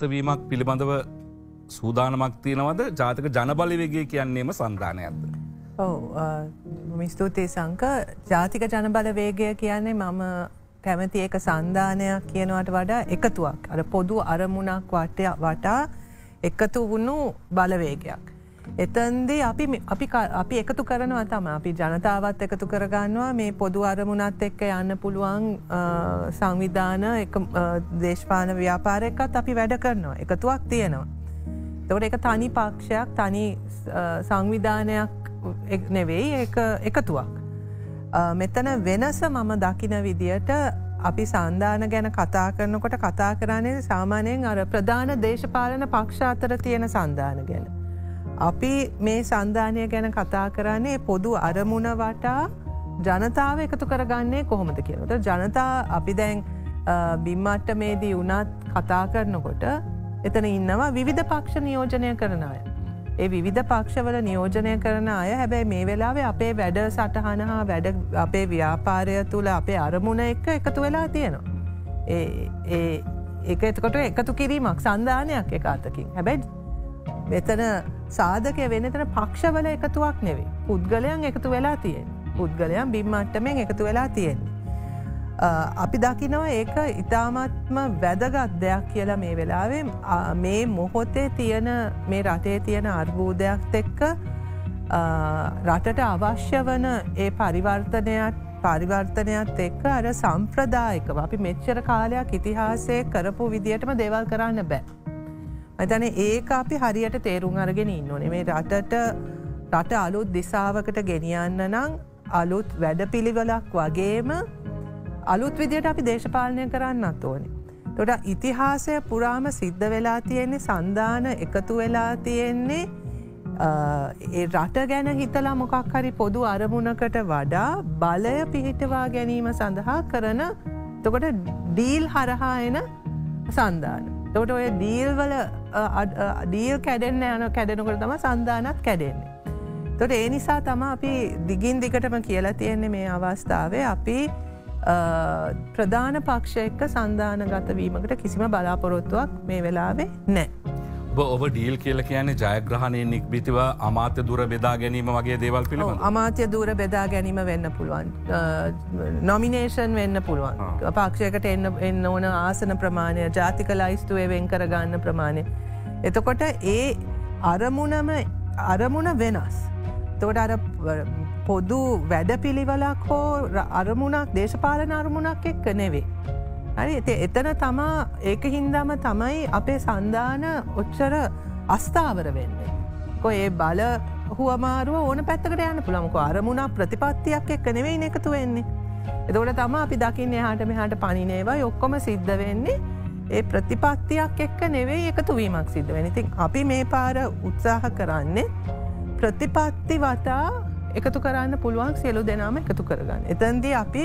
වීමක් පිළිබඳව සූදානමක් තියෙනවද ජාතක ජනබලවගේ කියන්නේම සන්ධානයක්ද. ඔව මිස්තුතියි සංක ජාතික ජනබලවේගය කියන්නේ මම කැමති ඒක සන්ධානයක් කියනවට වඩා එකතුවක් අර පොදු අරමුණක් වටය වටා එකතු වුණු බලවේගයක්. එතන්දී අපි අපි අපි එකතු කරනවා තම අපි ජනතාවත් එකතු කරගන්නවා මේ පොදු අරමුණත් එක්ක යන්න පුළුවන් සංවිධාන දේශපාන ව්‍යාපාරයකත් අපි වැඩ කරනවා එකතුවක් තියෙනවා. තවට එක තනි පක්ෂයක් තනි සංවිධානයක් නෙවෙයි එකතුවක්. මෙතන වෙනස මම දකින විදියට අපි සන්ධාන ගැන කතා කරනකොට කතා කරන්නේ සාමානයෙන් අර ප්‍රධාන දේශපාලන පක්ෂ අතර තියෙන සන්ධාන ගැන. අපි මේ සන්ධානය ගැන කතා කරන්නේ පොදු අරමුණ වටා ජනතාව එකතු කරගන්නේ කොහොමද කියනට ජනතා අපි දැන් බිම්මට්ටමේදී වනත් කතා කරනකොට එතන ඉන්නවා විවිධ පක්ෂ නියෝජනය කරන අය. ඒ විවිධ පක්ෂවල නියෝජනය කරන අය හැබැයි මේ වෙලාවේ අපේ වැඩ සටහන හා වැඩ අපේ ව්‍යාපාරය තුළ අපේ අරමුණ එක්ක එකතු වෙලා තියෙනවා. ඒ එක එතකොට එකතු කිරීමක් සන්ධානයක් එක අතකින් හැබැයි මෙතන සාධකය වෙනතන පක්ෂවල එකතුවක් නෙවේ. පුද්ගලයන් එකතු වෙලා තියෙන්. පුද්ගලයන් බිම්මට්ටමෙන් එකතු වෙලා තියෙන්නේ. අපි දකිනවා ඒක ඉතාමත්ම වැදගත් දෙයක් කියලා මේ වෙලාවේ මේ මොහොතේ තියෙන මේ රටේ තියෙන අර්බූදයක් එක්ක රටට අවශ්‍ය වන ඒ පරිවර්තනයක් පරිවර්තනයක් එක්ක අර සම්ප්‍රදායකව අපි මෙච්චර කාලයක් ඉතිහාසය කරපු විදිහටම දෙවල් කරන්න බෑ. මතන ඒක අපි හරියට තේරුම් අරගෙන ඉන්න ඕනේ මේ රටට රට අලුත් දිසාවකට ගෙනියන්න නම් අලුත් වැඩ පිළිවෙලක් වගේම අලුත් විදියට අපි දේශපාලනය කරන්නත් ඕනේ. තොට ඉතිහාසය පුරාම සිද්ධ වෙලා තියෙන්නේ සන්ධාන එකතු වෙලා තියෙන්නේ ඒ රට ගැන හිතලා මොකක් හරි පොදු අරමුණකට වඩා බලය පිහිටවා ගැනීම සඳහා කරන තකොට ඩීල් හරහා එන සන්ධාන. තොට ඔය දීල්වල ඩීල් කැඩෙන්න්න යන කැඩෙනකට තම සන්ධානත් කැඩෙන්නේ. තොට ඒ නිසා තම අපි දිගින් දිගටම කියලා තියෙන්නේ මේ අවස්ථාවේ අපි ප්‍රධාන පක්ෂ එක්ක සන්ධානගත වීමකට කිසිම බලාපොරොත්තුවක් මේ වෙලාවේ නෑ. ඔබ ඩීල් කියල කියන්නේ ජයග්‍රහණය නික්බිතිව අමාත්‍ය දුර බෙදා ගැනීම වගේ දේවල් පිළ අමාත්‍ය දූර බෙදා ගැනීම වෙන්න පුළුවන් නොමිනේෂන් වෙන්න පුළුවන් පක්ෂයකට එන්න එන්න ඕන ආසන ප්‍රමාණය ජාතික ලයිස්තුවේ වෙන් කරගන්න ප්‍රමාණය. එතකොට ඒ අරමුණම අරමුණ වෙනස්. තොට අර පොදු වැඩ පිළිවලක් හෝ අරමුණක් දේශපාලන අරමුණක් එක්ක නෙවේ. හරි එතන තමා ඒක හින්දාම තමයි අපේ සන්ධාන ඔච්චර අස්ථාවර වෙන්නේ. කො ඒ බල හුවමාරුව ඕන පැත්තකට යන්න පුළමක අරමුණක් ප්‍රතිපත්තියක් එක්ක නෙවෙයි එකතු වෙන්නේ. එතකොට තම අපි දකින්න එහාට මෙහාට පනිනේවා ඔක්කොම සිද්ධ වෙන්නේ ඒ ප්‍රතිපත්තියක් එක්ක නෙවෙයි එකතු වීමක් සිද්ධ වෙනඉතින් අපි මේ පාර උත්සාහ කරන්නේ ප්‍රතිපත්ති වටා එකතු කරන්න පුළුවන් සියලු දෙනාම එකතු කරගන්න. එතන්දී අපි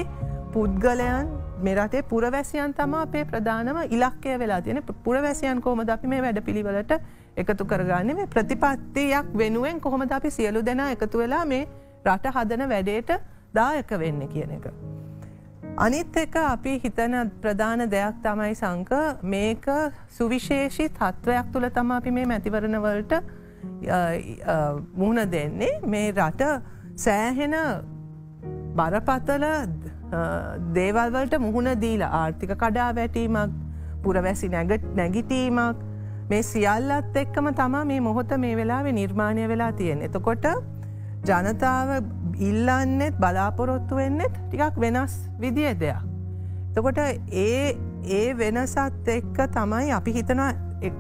පුද්ගලයන් මෙරටේ පුරවැසියන් තම අපේ ප්‍රධානම ඉලක්කය වෙලා තියෙන පුරවැසියන් කෝමද අපි මේ වැඩ පිළිවලට එකතු කරගන්න මේ ප්‍රතිපත්තියක් වෙනුවෙන් කොහොමද අපි සියලු දෙනා එකතු වෙලා මේ රට හදන වැඩේට දායක වෙන්න කියන එක. අනිත් එක අපි හිතන ප්‍රධාන දෙයක් තමයි සංක මේක සුවිශේෂී තත්ත්වයක් තුළ තම අපි මේ මැතිවරණවලට මුහුණ දෙන්නේ මේ රට සෑහෙන බරපතල දේවල්වලට මුහුණ දීල ආර්ථික කඩා වැටීමක් පුරවැසි නැගට නැගිටීමක් මේ සියල්ලත් එක්කම තමා මේ මොහොත මේ වෙලාවෙ නිර්මාණය වෙලා තියෙන. එතකොට ජනතාව ඉල්ලන්නෙත් බලාපොරොත්තු වෙන්නෙත් ටිකක් වෙනස් විදිිය දෙයක්. තකොට ඒ ඒ වෙනසත් එක්ක තමයි අපි හිතන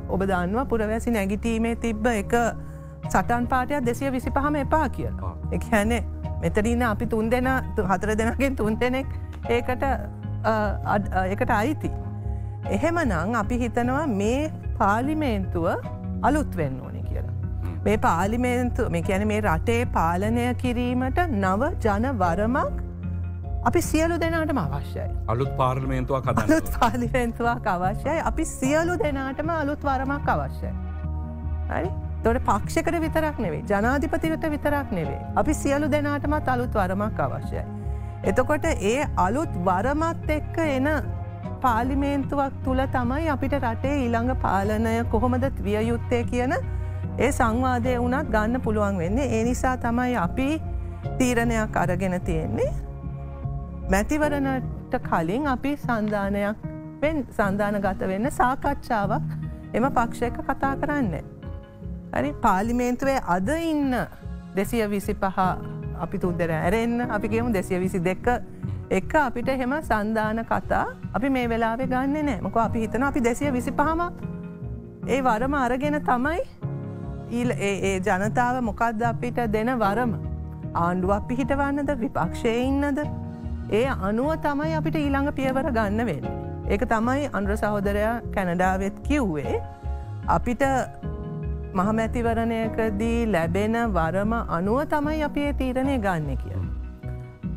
ඔබ දන්නවා පුරවැසි නැගිටීමේ තිබ්බ එක සටන් පාටයක් දෙසිය විසි පහම එපා කියලා. එක හැනේ මෙතරීන අපි තුන් දෙෙන හතර දෙනගෙන් තුන් දෙනෙක් ඒකට එකට අයිති. එහෙම නං අපි හිතනවා මේ පාලිමේන්තුව අලුත් වෙන්න ඕනි කියලා. මේ පාලිමේන්තු මේ කියන මේ රටේ පාලනය කිරීමට නව ජන වරමක් අපි සියලු දෙනාටම අවශ්‍යයි. අලුත් පාර්ලිමේන්තුවක් අලුත් පාලිමේන්තුවක් අවශ්‍යයි අපි සියලු දෙනාටම අලුත් වරමක් අවශ්‍යයි. හරි? තොට පක්ෂකට විතරක් නෙවේ ජනාධිපතිරට විතරක් නෙවේ. අපි සියලු දෙනාටමත් අලුත් වරමක් අවශ්‍යයි. එතකොට ඒ අලුත් වරමත් එක්ක එන පාලිමේන්තුවක් තුළ තමයි අපිට රටේ ඊළඟ පාලනය කොහොමද විය යුත්තේ කියන ඒ සංවාදය වනත් ගන්න පුළුවන් වෙන්නේ ඒ නිසා තමයි අපි තීරණයක් අරගෙන තියෙන්නේ මැතිවරණට කලින් අපි සන්ධානයක් සන්ධාන ගත වෙන්න සාකච්ඡාවක් එම පක්ෂයක කතා කරන්න. හරි පාලිමේන්තුවේ අද ඉන්න දෙසිය විසි පහ අපි තුද්දර ඇරෙන්න්න අපි කියමු දෙසිය විසි දෙක එක්ක අපිට හෙම සන්ධාන කතා අපි මේ වෙලාවෙ ගන්න නෑ. මොක අපි හිතන අපි දෙසිය විසි පහම ඒ වරම අරගෙන තමයි ඊල් ඒ ජනතාව මොකක්ද අපිට දෙන වරම? ආණ්ඩුවක් පිහිටවන්නද විපක්ෂය ඉන්නද? ඒ අනුව තමයි අපිට ඊළඟ පියවර ගන්න වෙන්න. ඒක තමයි අන්ද්‍ර සහෝදරයා කැනඩාවෙත් කිව්වේ. අපිට මහමැතිවරණයකදී ලැබෙන වරම අනුව තමයි අපි ඒ තීරණය ගන්න කිය.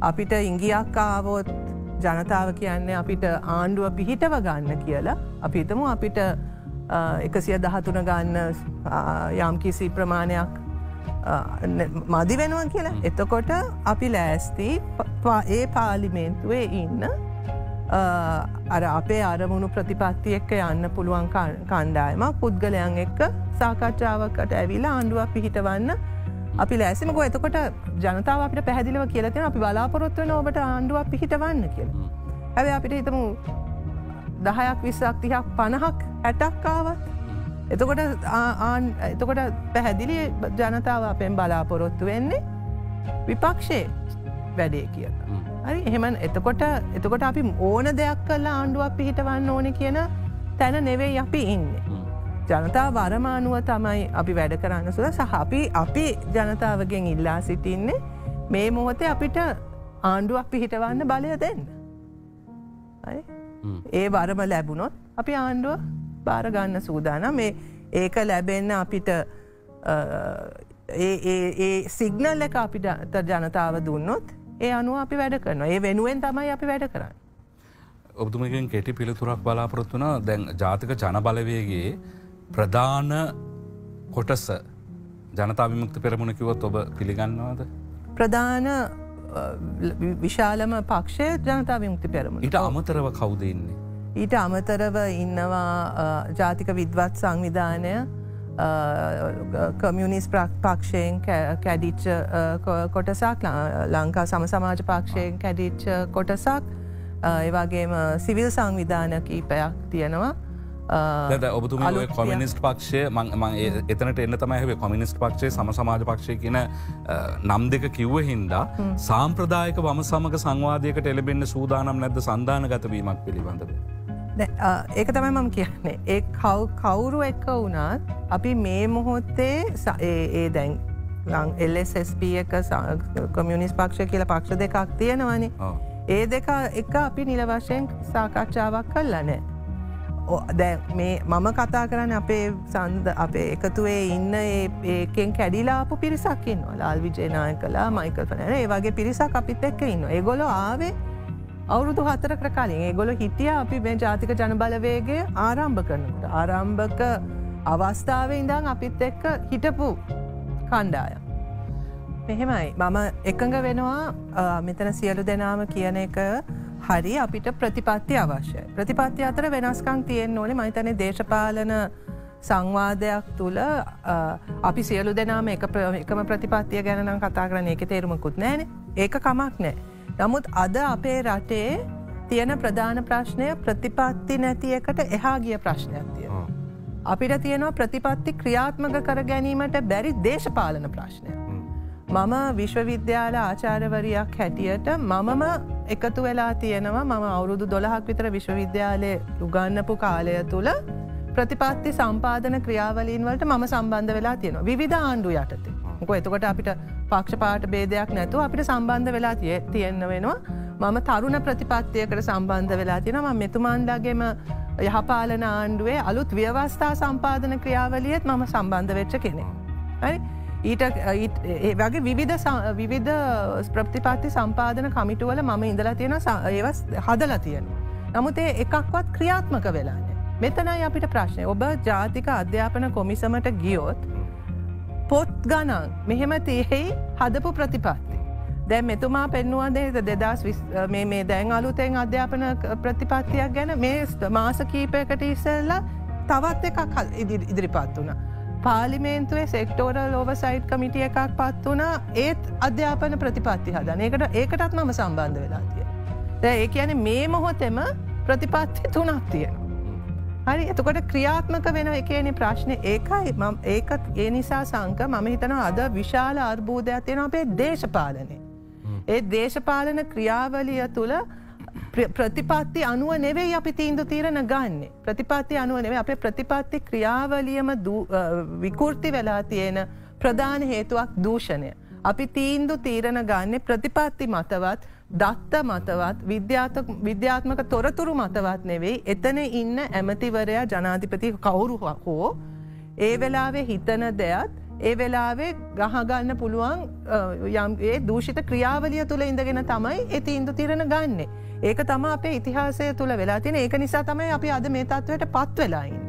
අපිට ඉංගියක් ආවොත් ජනතාව කියන්නේ අපිට ආණ්ඩුව පිහිටව ගන්න කියලා අපිතමු අපිට එකසිය දහතුන ගන්න යම් කිසි ප්‍රමාණයක් මදි වෙනවා කියලා එතකොට අපි ලෑස්ති ඒ පාලිමේන්තුවේ ඉන්න අර අපේ අරමුණු ප්‍රතිපත්ති එක්ක යන්න පුළුවන් කණ්ඩායම පුද්ගලයන් එක්ක සාකච්ඡාවකට ඇවිලා ආණ්ඩුවක් පිහිටවන්න අපි ලෑසිමක එතකොට ජනතාව අපිට පැහදිලිව කියලතින අපි බලාපොරොත්ව නොබට ආණ්ඩුවක් පිහිටවන්න කියල. ඇව අපිට හිතමු දහයක් විස්සක් තිහක් පණහක් ඇටක්කාවත්. එතකොට එතකොට පැහැදිලි ජනතාව අපෙන් බලාපොරොත්තු වෙන්නේ විපක්ෂේ වැඩේ කියන්න. හරි එහෙම එතකොට එතකොට අපි ඕන දෙයක් කල්ලා ආණ්ඩුවක් පිහිටවන්න ඕන කියන තැන නෙවෙයි අපි ඉන්න. ජනතා වරමානුව තමයි අපි වැඩ කරන්න සුද සහ අපි ජනතාවගෙන් ඉල්ලා සිටින්නේ මේ මොහොතේ අපිට ආණ්ඩුවක් පිහිටවන්න බලය දෙන්න. ඒ වරම ලැබුණොත් අපි ආණ්ඩුව භාරගන්න සූදාන මේ ඒක ලැබෙන්න අපිට ඒ සිගනල් එක අපිට ජනතාව දුන්නොත් ඒ අනුව අපි වැඩ කරන ඒ වෙනුවෙන් තමයි අපි වැඩ කරන්න. ඔබතුමකින් කෙටි පිළිතුරක් බලාපොරොත්තුන දැන් ජාතික ජනබලවයගේ ප්‍රධාන කොටස ජනතා විමුක්ති පෙරමුණ කිවොත් ඔබ පිළිගන්නවාද. ප්‍රධාන විශාලම පක්ෂය ජනතා විමුක්ති පෙරමුණ ඊට අමතරව කවුදන්නේ. ඊට අමතරව ඉන්නවා ජාතික විද්වත් සංවිධානය කමියනිස් පක්ෂයෙන් කැඩිච්ච කොටසක් ලංකා සම සමාජ පක්ෂයෙන් කැඩිච්ච කොටසක් ඒවාගේම සිවිල් සංවිධාන කීපයක් තියෙනවා. ඔබතුම කොමිනිස්ට පක්ෂය එතනට එන්න තමයි කොමිනිස්ට පක්ෂේ සම සමාජ පක්ෂය කියන නම් දෙක කිව්ව හින්දා සාම්ප්‍රදායක වම සමග සංවාධයකට එලබෙන්න සූදානම් නැද්ද? සන්ධාන ගතවීමක් පිළිබඳව. ඒක තමයි මම කියන්නේ. ඒ කව් කවුරු එක්ක වුණත් අපි මේ මොහොත්තේ ඒ දැන් එල්SP එක කොමියනිස් පක්ෂ කියල පක්ෂ දෙකක් තියෙනවනි. ඒ දෙක එක අපි නිල වශයෙන් සාකච්ඡාවක් කල්ලා නෑ. දැ මේ මම කතා කරන්න අපේ සන්ද අපේ එකතුවේ ඉන්න ඒකෙන් කැඩිලාපු පිරිසක්කින්න ලාල් විජයනාය කලා මයිකල් පනන ඒ වගේ පිරිසක් අපිත් එක්ක ඉන්න ඒගොල ආවේ අවුරුදු හතරකට කලින් ඒගොල හිටිය අපි මේ ජාතික ජනබලවේගේ ආරම්භ කරනට ආරම්භක අවස්ථාව ඉඳං අපිත් එක්ක හිටපු කණ්ඩාය. මෙහෙමයි මම එකඟ වෙනවා මෙතන සියලු දෙනාම කියන එක හරි අපිට ප්‍රතිපත්ති අවශ්‍යයි. ප්‍රතිපත්ති අතර වෙනස්කං තියෙන් ඕනේ මහිතන දේශපාලන සංවාදයක් තුළ අපි සියලු දෙනාම එකම ප්‍රතිපත්තිය ගැනනම් කතා කරන එක තේරුමකුත් නෑන ඒක කමක් නෑ. නමුත් අද අපේ රටේ තියෙන ප්‍රධාන ප්‍රශ්නය ප්‍රතිපත්ති නැති එකට එහා ගිය ප්‍රශ්නයක් තිය. අපිට තියෙනවා ප්‍රතිපත්ති ක්‍රියාත්මක කර ගැනීමට බැරි දේශපාලන ප්‍රශ්නය. මම විශ්වවිද්‍යාල ආචාරවරයක් හැටියට මමම එකතු වෙලා තියෙනවා මම අවුරුදු දොළහක් විතර විශ්වවිද්‍යාලය උගන්නපු කාලය තුළ ප්‍රතිපත්ති සම්පාදන ක්‍රියාවලීන් වලට මම සම්බන්ධ වෙලා තියෙනවා විධ ආණ්ඩු යටතේ. මොක එතකොට අපිට පක්ෂපාට බේදයක් නැතුව අපිට සම්බන්ධ වෙලා තිය තියෙන්න්න වෙනවා මම තරුණ ප්‍රතිපත්තියකට සම්බන්ධ වෙලා තියෙනවා මෙතුමාන්ඩගේම යහපාලන ආණ්ඩුවේ අලුත් ව්‍යවස්ථා සම්පාදන ක්‍රියාවලියත් මම සම්බන්ධ වෙච්ච කෙනෙ. ඊට වගේ විවිධ විවිධ ප්‍රප්තිපත්ති සම්පාදන කමිටුවල මම ඉඳලා තියෙන ඒවස් හදලා තියෙන. නමුත් ඒ එකක්වත් ක්‍රියාත්මක වෙලාන්න. මෙතනයි අපිට ප්‍රශ්නය ඔබ ජාතික අධ්‍යාපන කොමිසමට ගියොත් පොත් ගණන් මෙහෙම තියෙහි හදපු ප්‍රතිපත්ති. දැ මෙතුමා පෙන්නුවදේ දෙදස් මේ මේ දැන් අලුතෙන් අධ්‍යාපන ප්‍රතිපත්තියක් ගැන මේ මාස කීපයකට ඉස්සල්ලා තවත් එකක් ඉදිරිපත් වුණ. පාලිමේන්තුවේ සෙක්ටෝර ලෝව සයිට් කමිටිය එකක් පත් වනා ඒත් අධ්‍යාපන ප්‍රතිපත්ති හදන ඒකට ඒකටත් මම සම්බන්ධ වෙලා තිය. දැ ඒ කියන මේ මොහොතෙම ප්‍රතිපත්ති තුනක් තියෙන. හරි එතකොට ක්‍රියාත්මක වෙන එකන ප්‍රශ්නය ඒකයි මම ඒකත් ඒ නිසා සංක මම හිතන අද විශාල අර්බූධයක් තියෙන අපේ දේශපාලනය. ඒ දේශපාලන ක්‍රියාවලිය තුළ ප්‍රතිපත්ති අනුව නෙවෙයි අපි තීන්දු තීරණ ගන්න. ප්‍රතිපත්ති අනුව නෙවේ අපේ ප්‍රතිපත්ති ක්‍රියාවලියම විකෘති වෙලා තියෙන ප්‍රධාන හේතුවක් දූෂණය. අපි තීන්දු තීරණ ගන්න ප්‍රතිපත්ති මතවත් දත්ත මතවත් විද්‍යාත්මක තොරතුරු මතවත් නෙවෙයි එතන ඉන්න ඇමතිවරයා ජනාධිපති කවුරු හෝ ඒ වෙලාවේ හිතන දෙයක් ඒ වෙලාවේ ගහගන්න පුළුවන් යම්ගේ දූෂිත ක්‍රියාවලිය තුළ ඉඳගෙන තමයි ඇති ඉන්දු තිරණ ගන්නේ. ඒක තම අපේ ඉතිහාසය තුළ වෙලා තියෙන ඒක නිසා තමයි අපි අද මේ තත්වයට පත් වෙලායින්.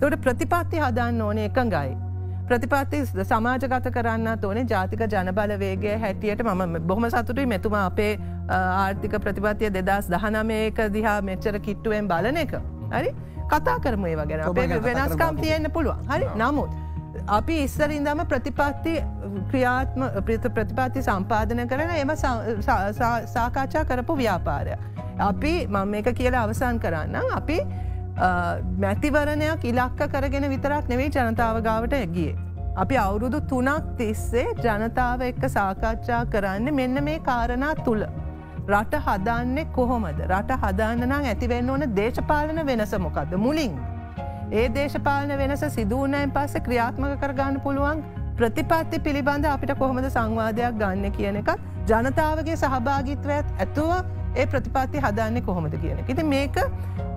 තොට ප්‍රතිපත්ති හදන්න ඕන එකඟයි. ප්‍රතිපත්ති සමාජගත කරන්න ඕනේ. ජාතික ජනබලවේගේ හැටියට ම බොහම සතුටුයි. මෙතුම අපේ ආර්ථික ප්‍රතිපත්තිය දෙදස් දහනමයක දිහා මෙච්චර කිට්ටුවෙන් බලන එක. හරි? කතා කරම ඒ වගෙන වෙනස්කම් තියෙන්න්න පුළුවන්. හරි? නමුත්. අපි ඉස්සරින්දම ප්‍රතිපත්ති ක්‍රියාත්ම ප්‍රතිපත්ති සම්පාදන කරන එම සාකච්ඡා කරපු ව්‍යාපාරය. අපි මම එක කියලා අවසන් කරන්න අපි මැතිවරණයක් ඉලක්ක කරගෙන විතරක් නෙවෙයි ජනතාව ගාවට ඇගිය. අපි අවුරුදු තුනක් තිස්සේ ජනතාව එක්ක සාකච්ඡා කරන්න මෙන්න මේ කාරණා තුළ. රට හදන්නේ කොහොමද රට හදන්න නම් ඇතිවෙන්න ඕන දේශපාලන වෙනස මොකක්ද මුලින්. ඒ දේශපාලන වෙනස සිදුවනයෙන් පස්ස ක්‍රියාත්මක කරගන්න පුළුවන් ප්‍රතිපත්ති පිළිබඳ අපිට කොහොමද සංවාදයක් ගන්න කියන එකත් ජනතාවගේ සහභාගිත්වයත් ඇතුව ඒ ප්‍රතිපත්ති හදන්නේ කොහොමද කියන. ඉති මේක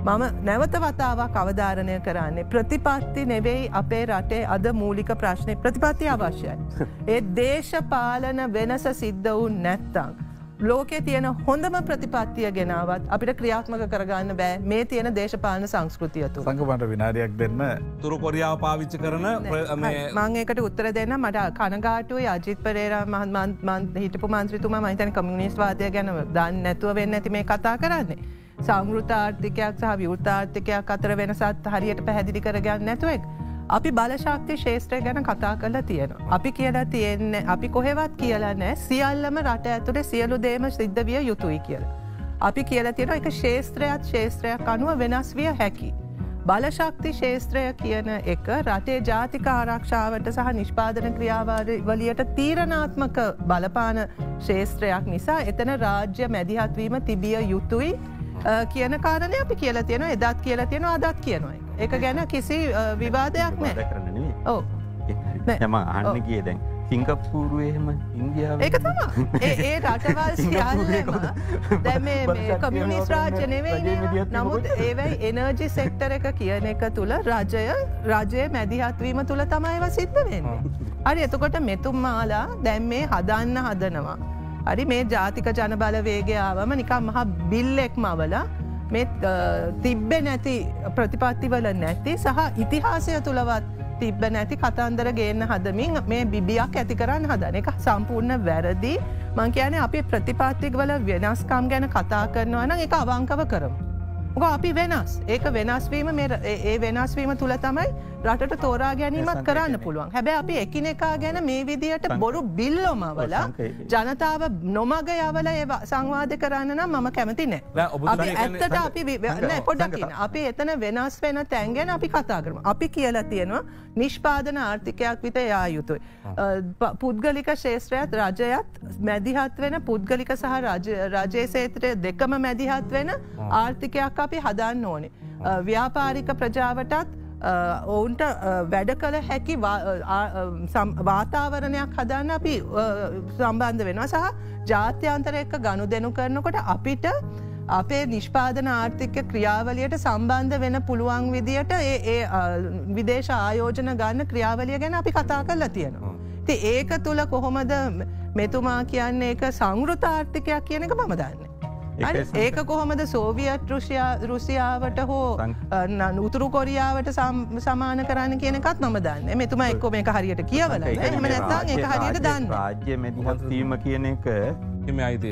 මම නැවත වතාවක් අවධාරණය කරන්නේ ප්‍රතිපත්ති නෙවෙයි අපේ රටේ අද මූලික ප්‍රශ්නය ප්‍රතිපත්ති අවශ්‍යයි. ඒ දේශපාලන වෙනස සිද්ධ වූ නැත්තං. ලෝකේ තියෙන හොඳම ප්‍රතිපත්තිය ගෙනාවත් අපිට ක්‍රියාත්මක කරගන්න බෑ. මේ තියෙන දේශපාලන සංස්කෘතියතු සංකමට විනාඩයක් දෙන්න. තුරු කොරියාව පාවිච්චි කරන මංඒකට උත්තර දෙන්න. මට කනගාටුව අජිත් පරේර මන් හිටපු මන්ත්‍රතුම මහිතන කමිනිස් වාදය ගැනව දන්න නැතුව වෙන්න ඇති මේ කතා කරන්නේ. සංගෘතාර්ථිකයක් සහ විවෘතාර්ථිකයක් අතර වෙනසත් හරියට පැහැදිලි කරගන්න නැතුවෙක්. අපි බලශක්ති ශේෂත්‍රය ගැන කතා කරලා තියෙනවා. අපි කියලා තියෙන්නේ අපි කොහෙවත් කියලා නෑ සියල්ලම රට ඇතුළේ සියලු දේම සිද්ධ විය යුතුයි කියලා. අපි කියලා තියෙන එක ශේත්‍රයත් ශේත්‍රයක් අනුව වෙනස් විය හැකි. බලශක්ති ශේත්‍රය කියන එක රටේ ජාතික ආරක්ෂාවට සහ නිෂ්පාදන ක්‍රියාවලියට තීරණාත්මක බලපාන ශේත්‍රයක් නිසා එතන රාජ්‍ය මැදිහත්වීම තිබිය යුතුයි කියන කාරණය අපි කියලා තියෙන එදත් කියලා තියෙන අදත් කියනවයි. එක ගැන කිසි විවාදයක් නෑ කරන්න ඕ යම අහන්න කිය දැන් සිංකප්පූරුවහෙම ඉන්දියාව ඒක තම ඒ රටවල් දැම කමියනිස් රාජ්‍ය නෙවෙයි නමුත් ඒවයි එනර්ජි සෙක්ටර එක කියන එක තුළ රජය රජය මැදිහත්වීම තුළ තමයිව සිද්ධ වෙන්නේ. හරි එතකොට මෙතුම්මාලා දැම් මේ හදන්න හදනවා. හරි මේ ජාතික ජනබලවේගයාවම නිකම් මහ බිල්ලෙක් මවලා තිබ්බෙ නැති ප්‍රතිපත්තිවල නැති සහ ඉතිහාසය තුළවත් තිබ්බ නැති කතන්දර ගේන්න හදමින් මේ බිබියක් ඇති කරන්න හදන එක සම්පූර්ණ වැරදි මං කියන අපි ප්‍රතිපාත්තික වල වෙනස්කම් ගැන කතා කරනවා නම් එක අවංකව කරමු. අපි වෙනස් ඒක වෙනස්වීම ඒ වෙනස්වීම තුළ තමයි රටට තෝරා ගැනීමත් කරන්න පුළුවන්. හැබැ අපි එකිනෙකා ගැන මේ විදියට බොරු බිල්ලොමවල ජනතාව නොමග යවල ඒ සංවාධ කරන්න නම් මම කැමති නෑ. ඇත්තට අපි පොඩකින් අපි එතන වෙනස් වෙන තැන්ගෙන අපි කතා කරම. අපි කියලා තියෙනවා නිෂ්පාදන ආර්ථිකයක් විත යා යුතුයි. පුද්ගලික ශේත්‍රයත් රජයත් මැදිහත් වෙන පුද්ගලික සහ රජය සේත්‍රය දෙකම මැදිහත් වෙන ආර්ථිකයක් අපි හදන්න ඕනේ. ව්‍යාපාරික ප්‍රජාවටත් ඔවුන්ට වැඩ කළ හැකි වාතාවරණයක් හදන්න අපි සම්බන්ධ වෙනවා සහ ජාත්‍යන්තර එක්ක ගණු දෙනු කරනකොට අපිට අපේ නිෂ්පාදන ආර්ථික ක්‍රියාවලියට සම්බන්ධ වෙන පුළුවන් විදියට ඒ විදේශ ආයෝජන ගන්න ක්‍රියාවලිය ගැන අපි කතා කරලා තියෙනවා. ති ඒක තුළ කොහොමද මෙතුමා කියන්නේ එක සංගෘතාර්ථිකයක් කියන එක මම දන්න. ඒක කොහොමද? සෝවියට් රුසියාවට හෝ උතුරු කොරියාවට සමාන කරන්න කියනකත් මම දන්න. මෙතුම එක්කො මේ හරියට කියවල එම නැතා ඒ හරියට දන්න රාජ්‍ය මැදිහත්වීම කියන එක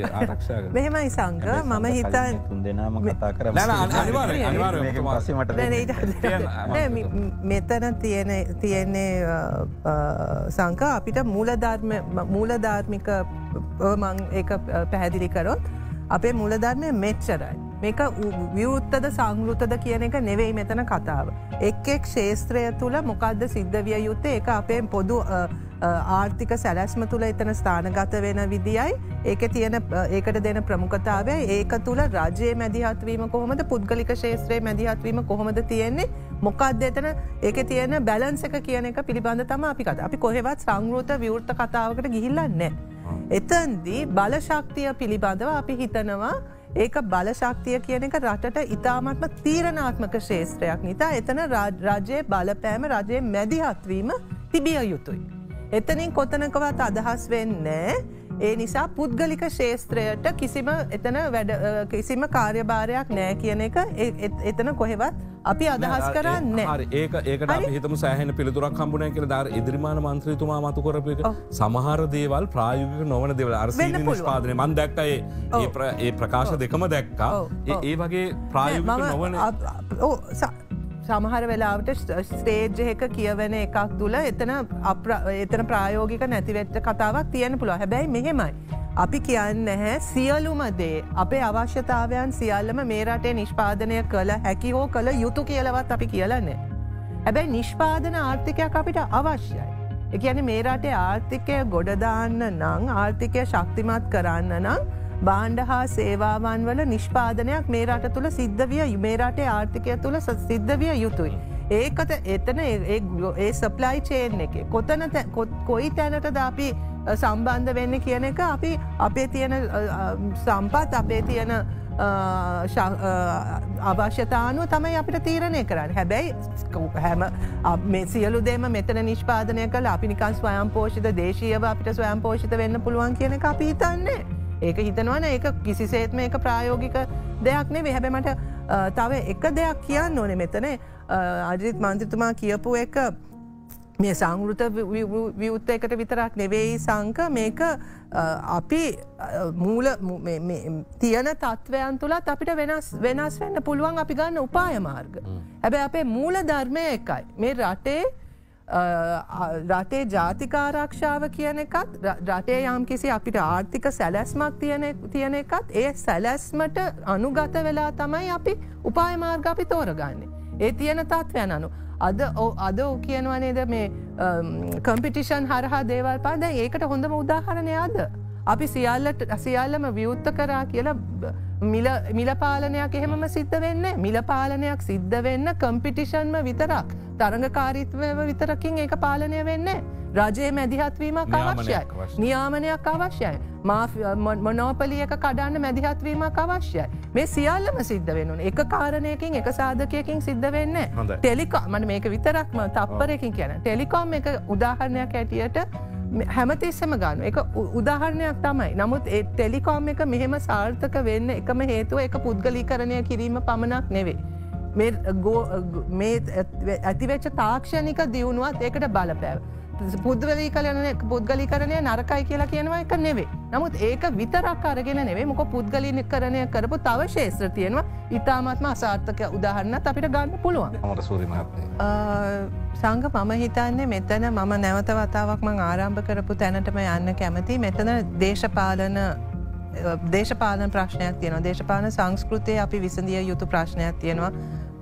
ආරක්ෂාක මෙහෙමයි සංග මම හිතන් තුන් දෙනාම කතා කර. අනිවාර්ය අනිවාර්ය පස්සේ මට දැන් ඊට- නෑ, මි- ම්- මෙතන තියෙන තියෙන්නේ සංක අපිට මූලධර්ම මූලධර්මික මං ඒ පැහැදිලි කරොත් අපේ මුලධර්මය මෙච්චරයි. මේක උ- විවෘත්තද සංගෘතද කියන එක නෙවෙයි මෙතන කතාව. එක් එක් ශේස්ත්‍රය තුළ මොකක්ද සිද්ධ විය යුත්තේ එක අපේ පොදු අ, අ, ආර්ථික සැලැස්ම තුළ එතන ස්ථානගත වෙන විදියි ඒක තියෙන අ, ඒකට දෙන ප්‍රමුඛතාවය ඒක තුළ රජයේ මැදිහත්වීම කොහොමද පුද්ගලික ශේත්‍රයේ මැදිහත්වීම කොහොමද තියෙන්නේ මොකක්ද එතන ඒක තියෙන බැලන්ස එක කියන එක පිළිබඳ තම අපි කත අපි කොහෙවත් සංගෘත විවෘත්ත කතාවකට ගිහිල්ලන්නේ. එතන්දී බලශක්තිය පිළිබඳව අපි හිතනවා ඒක බලශක්තිය කියන එක රටට ඉතාමත්ම තීරණාත්මක ශේත්‍රයක් නිතා එතන රාජ- රජයේ බලපෑම රජයේ මැදිහත්වීම තිබිය යුතුයි. එතනින් කොතනකවත් අදහස් වෙන්නේ ඒ නිසා පුද්ගලික ශේස්ත්‍රයට කිසිම එතන වැඩ කිසිම කාර්යභාරයක් නෑ කියන එක එතන කොහෙවත් අපි අදහස් කරන්න ඒක ඒකට හිතම සෑහන පිළිතුරක් කම්බුණය කියල. දර ඉදිරිමාන මන්ත්‍රීතුමා මතු කරප එක. සමහර දේවල් ප්‍රායුග නොවන දෙවල. අර වෙන්න පුළුවන්. නිෂ්පාදනය. මන් දැක්කයි ඒ ප්‍ර- ඒ ප්‍රකාශ දෙකම දැක්කා. ඒ-. ඒ වගේ ප්‍රායුග නොවන සමහර වෙලාවට ස්ටේජ්යක කියවන එකක් තුළ එතන අප්‍ර- එතන ප්‍රායෝගික නැතිවෙච්ච කතාවක් තියෙන පුළුව හැබැයි මෙහෙමයි. අපි කියන්න හැ සියලුමදේ අපේ අවශ්‍යතාවයන් සියල්ලම මේ රටේ නිෂ්පාදනය කළ හැකි හෝ කළ යුතු කියලවත් අපි කියලන්නේ. හැබැයි නිෂ්පාදන ආර්ථිකයක් අපිට අවශ්‍යයි. එකන මේ රටේ ආර්ථිකය ගොඩදාන්න නං ආර්ථිකය ශක්තිමත් කරන්න නම් බාණ්ඩ හා සේවාවන් වල නිෂ්පාදනයක් මේ රට තුළ සිද්ධ විය මේ රටේ ආර්ථිකය තුළ ස- සිද්ධ විය යුතුයි. ඒකට එතන ඒ- සප්ලයි චේන් එක කොතන කොයි තැනටද අපි අ, සම්බන්ධ වෙන්න කියන එක අපි අපේ තියෙන සම්පත් අපේ තියෙන අවශ්‍යතානුව තමයි අපිට තීරණය කරන්න හැබැයි හැම මේ සියලු දෙම මෙතන නිෂ්පාදනය කළ අපි නිකන් ස්වයම් පෝෂිත දේශීයව අපිට ස්වයම් පෝෂිත වෙන්න පුළුවන් කියන එක අපි හිතන්නේ. ඒක හිතනවන ඒක කිසිසේත්ම එක ප්‍රායෝගික දෙයක් නේ හැබැමට තව එක දෙයක් කියන්න ඕනෙ මෙතන. අජිත් මන්ත්‍රතුමා කියපු එක මේ සංගෘත විවුත්ත එකට විතරක් නෙවෙයි සංක. මේක අපි මූල තියන තත්ත්වයන් තුළත් අපිට වෙනස් වෙනස් වෙන්න පුළුවන් අපි ගන්න උපාය මාර්ග. හැබැ අපේ මූල ධර්මය එකයි. මේ රටේ රටේ ජාතිකාරක්ෂාව කියන එකත් ර- රටේ යම් කිසි අපිට ආර්ථික සැලැස්මක් තියෙන තියෙන එකත් ඒ සැලැස්මට අනුගත වෙලා තමයි අපි උපායමාර්ග අපි තෝරගන්නේ. ඒ තියෙන තත්වයන් අනු. අද ඕ- අද ඕ කියනවනේද මේ කම්පිටිෂන් හරහා දේවල් පාද ඒකට හොඳම උදාහරණය අද. අපි සියල්ලට සියල්ලම වියුත්ත කරා කියලා බ- මිල මිලපාලනයක් එහෙමම සිද්ධ වෙන්න මිලපාලනයක් සිද්ධ වෙන්න කම්පිටිෂන්ම විතරක් තරඟකාරිත්වය විතරකින් ඒක පාලනය වෙන්න. රජයේ නියාමනයක් අවශ්‍යයි. නියාමනයක් අවශ්‍යයි. මොනෝපලියක කඩන්න මැදිහත්වීමක් අවශ්‍යයි. මේ සියල්ලම සිද්ධ වෙනුන එක කාරණයකින් එක සාධකයකින් සිද්ධ වෙන්න හොඳයි. ටෙලිකා මට මේක විතරක්ම තප්පරකින් කියන ටෙලිකොම් එක උදාහරණයක් ඇටියට හැමතිස්සම ගන්න එක උදාහරණයක් තමයි නමුත් ඒ ටෙලිකොම් එක මෙහෙම සාර්ථක වෙන්න එකම හේතුව එක පුද්ගලිකරණය කිරීම පමණක් නෙවේ. මේ ඇතිවෙච්ච තාක්ෂණික දියුණුවත් ඒකට බලපෑව. පුද්වලී කලන පුද්ගලි කරනය නරකයි කියලා කියනවා එක නෙවේ. නමුත් ඒක විතරක් අරගෙන නෙවේ මොක පුද්ගලි කරණය කරපු තව ශේත්‍ර තියෙනවා ඉතාමත්ම අසාර්ථක උදාහරන්නත් අපිට ගන්න පුළුවන්. සංග මම හිතන්නේ මෙතන මම නැවත වතාවක් මං ආරම්භ කරපු තැනටම යන්න කැමති මෙතන දේශපාලන දේශපාලන ප්‍රශ්නයක් තියෙනවා දේශපාලන සංස්කෘතිය අපි විසඳිය යුතු ප්‍රශ්නයක් තියෙනවා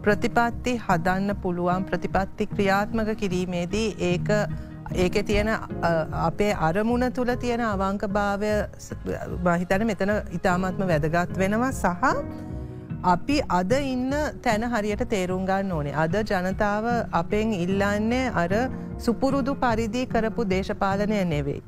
ප්‍රතිපත්ති හදන්න පුළුවන් ප්‍රතිපත්ති ක්‍රියාත්මක කිරීමේදී ඒක ඒක තියෙන අ, අපේ අරමුණ තුළ තියෙන අවංක භාවය මහිතන මෙතන ඉතාමත්ම වැදගත් වෙනවා සහ අපි අද ඉන්න තැන හරියට තේරුම් ගන්න ඕනේ. අද ජනතාව අපෙන් ඉල්ලන්නේ අර සුපුරුදු පරිදි කරපු දේශපාලනය නෙවෙයි.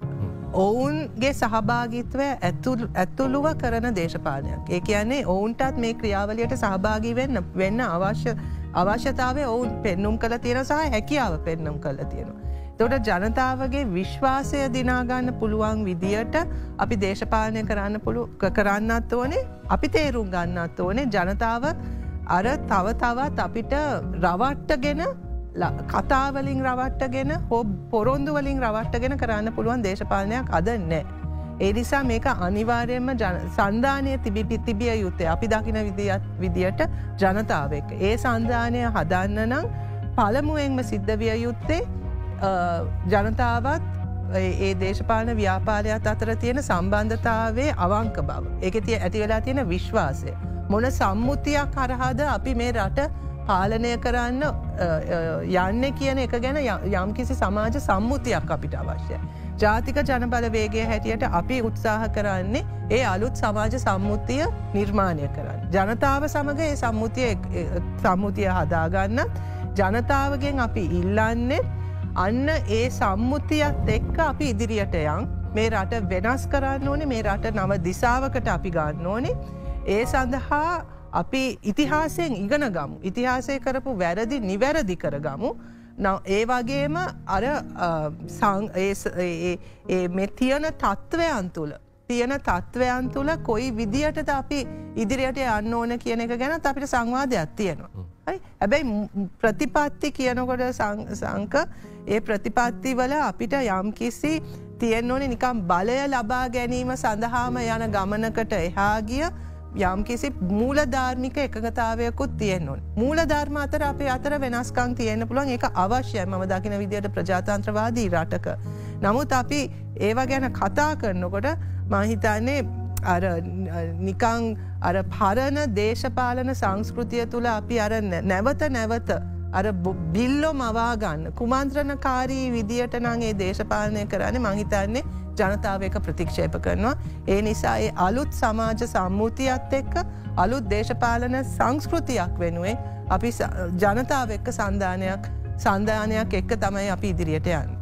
ඔවුන්ගේ සහභාගිත්වය ඇතුල්- ඇතුළුව කරන දේශපාලනයක්. ඒ කියන්නේ ඔවුන්ටත් මේ ක්‍රියාවලියට සහභාගී වෙන්න වෙන්න අවශ්‍ය අවශ්‍යතාවය ඔවුන් පෙන්නුම් කළ තියෙන සහ හැකියාව පෙන්නම් කළ තියෙනවා. තොට ජනතාවගේ විශ්වාසය දිනාගන්න පුළුවන් විදියට අපි දේශපාලනය කරන්න පුළු ක- කරන්නත් ඕනේ අපි තේරුම් ගන්නත් ඕනේ ජනතාව අර තව තවත් අපිට රවට්ටගෙන ල- කතාවලින් රවට්ටගෙන හෝ පොරොන්දු වලින් රවට්ටගෙන කරන්න පුළුවන් දේශපාලනයක් අද නෑ. ඒ නිසා මේක අනිවාර්යයෙන්ම සන්ධානය තිබිපි තිබිය යුත්තේ අපි දකින විදිත් විදියට ජනතාව එක්ක. ඒ සන්ධානය හදන්න නම් පළමුුවෙන්ම සිද්ධ විය යුත්තේ ජනතාවත් ඒ දේශපාලන ව්‍යාපාරයක් අතර තියෙන සම්බන්ධතාවේ අවංක බව. එක තිය ඇති වෙලා තියෙන විශ්වාසය. මොන සම්මුතියක් කරහාද අපි මේ රට පාලනය කරන්න යන්න කියන එක ගැන යම්කිසි සමාජ සම්මුතියක් අපිට අවශ්‍යය. ජාතික ජනබලවේගේ හැටියට අපි උත්සාහ කරන්නේ ඒ අලුත් සමාජ සම්මුතිය නිර්මාණය කරන්න. ජනතාව සමඟ ඒ සම්මුතිය සම්මුතිය හදාගන්නත් ජනතාවගෙන් අපි ඉල්ලන්නේ අන්න ඒ සම්මුතියත් එක්ක අපි ඉදිරියට යන් මේ රට වෙනස් කරන්න ඕනේ මේ රට නව දිසාවකට අපි ගන්න ඕනේ ඒ සඳහා අපි ඉතිහාසයෙන් ඉගෙන ගමු. ඉතිහාසය කරපු වැරදි නිවැරදි කරගමු. ඒ වගේම අර මේ තියන තත්ත්වයන් තුළ තියෙන තත්ත්වයන් තුළ කොයි විදිහටද අපි ඉදිරියට යන්න ඕන කියන එක ගැන අපිට සංවාධයක් තියෙනවා. හැබැයි ප්‍රතිපත්ති කියනකොට සංක ඒ ප්‍රතිපත්ති වල අපිට යම් කිසි තියෙන් ඕනේ නිකම් බලය ලබා ගැනීම සඳහාම යන ගමනකට එහාගිය යම්කිසි මූලධාර්මික එකගතාවයකුත් තියෙන්නුවන්. මූල ධර්ම අතර අපේ අතර වෙනස්කං තියෙන්න්න පුළුවන් එක අවශ්‍යය ම දකින විදියට ප්‍රජාතන්ත්‍රවාදී රටක. නමුත් අපි ඒවා ගැන කතා කරනකොට මහිතන්නේ අර නිකං අර පරණ දේශපාලන සංස්කෘතිය තුළ අපි අර නැවත නැවත අර බිල්ලො මවාගන්න කුමන්ත්‍රණකාරී විදියට නගේ දේශපාලනය කරන්න මහිතන්නේ ජනතාව එක ප්‍රතික්ෂේප කරනවා. ඒ නිසා ඒ අලුත් සමාජ සම්මුතියත් එක්ක අලුත් දේශපාලන සංස්කෘතියක් වෙනුවෙන් අපි ජනතාව එක්ක සන්ධානයක් සන්ධානයක් එක්ක තමයි අපි ඉදිරියට යන්න.